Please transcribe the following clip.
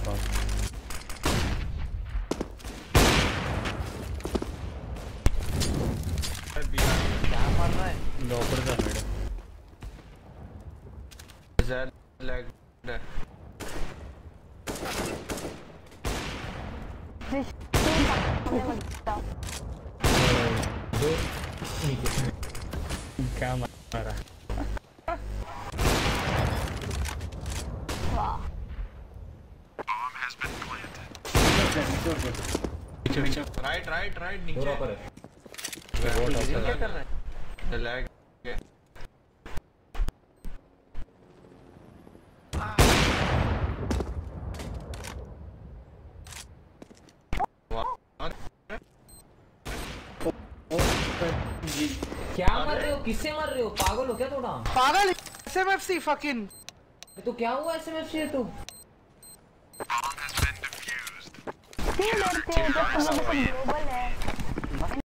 rapaz. नौकर का मेरा हजार लग रहा है क्या मारा राइट राइट राइट नीचे। बराबर है। बहुत अच्छा क्या कर रहा है। लैग क्या मर रहे हो? किससे मर रहे हो? पागल हो क्या थोड़ा? पागल? एसएमएफसी फकिंग तो क्या हुआ एसएमएफसी है तू? Sim, deve ter, deve ter, deve ter, deve ter,